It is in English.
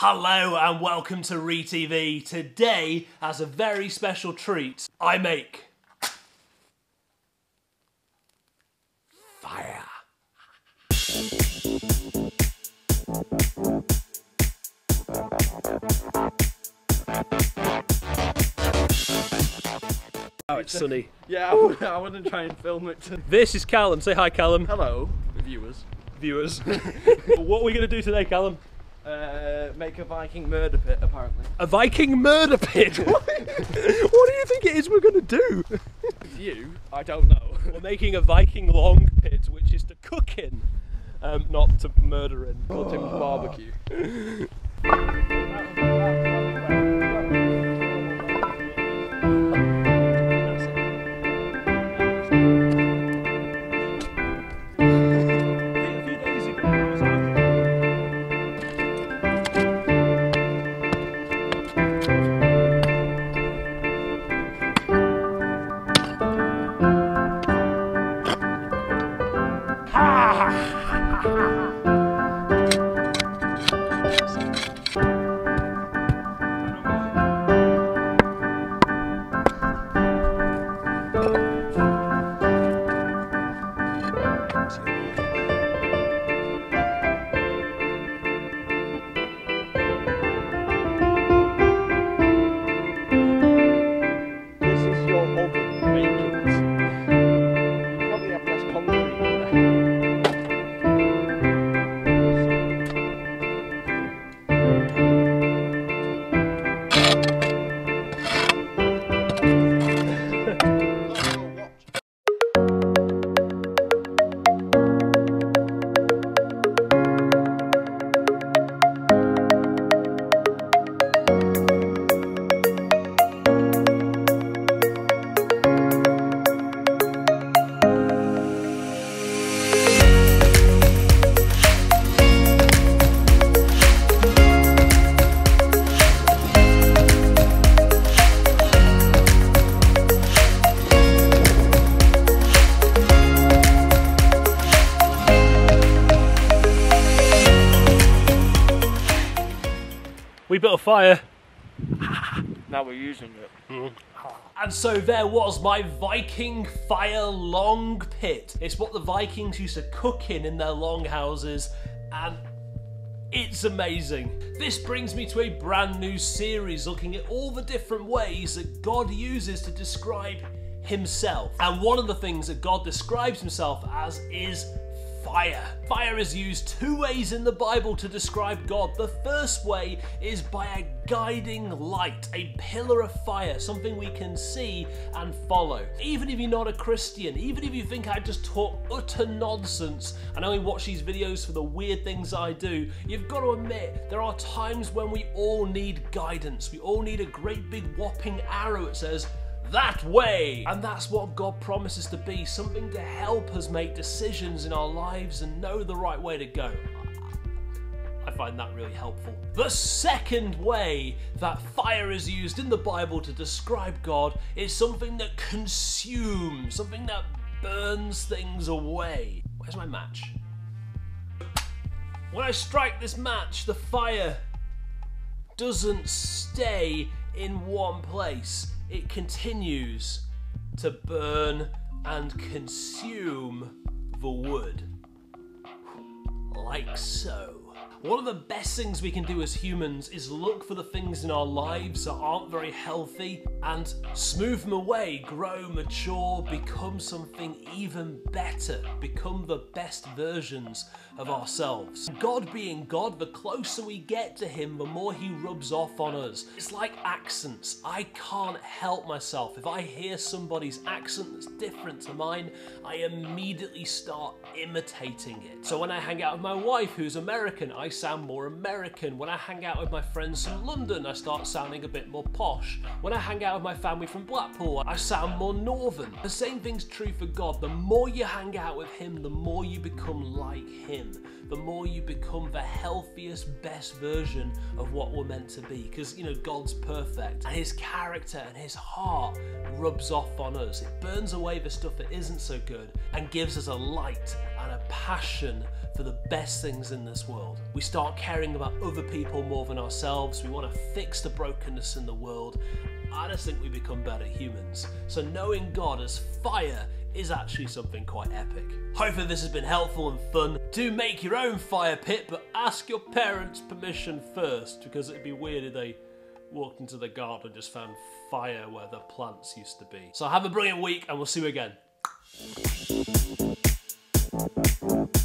Hello and welcome to ReTV. Today, as a very special treat, I make fire. Oh, it's sunny. Yeah, I wouldn't, I wouldn't try and film it. This is Callum. Say hi, Callum. Hello, viewers. Viewers. what are we going to do today, Callum? Uh, make a Viking murder pit, apparently. A Viking murder pit. what do you think it is we're going to do? You? I don't know. We're making a Viking long pit, which is to cook in, um, not to murder in. Tim's barbecue. We built a fire. Now we're using it. Hmm. And so there was my Viking fire long pit. It's what the Vikings used to cook in in their longhouses, and it's amazing. This brings me to a brand new series looking at all the different ways that God uses to describe himself. And one of the things that God describes himself as is fire. Fire is used two ways in the Bible to describe God. The first way is by a guiding light, a pillar of fire, something we can see and follow. Even if you're not a Christian, even if you think I just talk utter nonsense and only watch these videos for the weird things I do, you've got to admit there are times when we all need guidance. We all need a great big whopping arrow that says, that way. And that's what God promises to be something to help us make decisions in our lives and know the right way to go. I find that really helpful. The second way that fire is used in the Bible to describe God is something that consumes, something that burns things away. Where's my match? When I strike this match, the fire doesn't stay in one place. It continues to burn and consume the wood. Like so. One of the best things we can do as humans is look for the things in our lives that aren't very healthy and smooth them away, grow, mature, become something even better, become the best versions of ourselves. God being God, the closer we get to Him, the more He rubs off on us. It's like accents. I can't help myself. If I hear somebody's accent that's different to mine, I immediately start imitating it. So when I hang out with my wife who's American, I sound more American. When I hang out with my friends from London, I start sounding a bit more posh. When I hang out with my family from Blackpool, I sound more northern. The same thing's true for God. The more you hang out with Him, the more you become like Him. The more you become the healthiest, best version of what we're meant to be. Because, you know, God's perfect and His character and His heart rubs off on us. It burns away the stuff that isn't so good and gives us a light and a passion for the best things in this world. We start caring about other people more than ourselves. We want to fix the brokenness in the world. I just think we become better humans. So knowing God as fire is actually something quite epic. Hopefully this has been helpful and fun. Do make your own fire pit, but ask your parents' permission first, because it'd be weird if they walked into the garden and just found fire where the plants used to be. So have a brilliant week and we'll see you again. Thank you.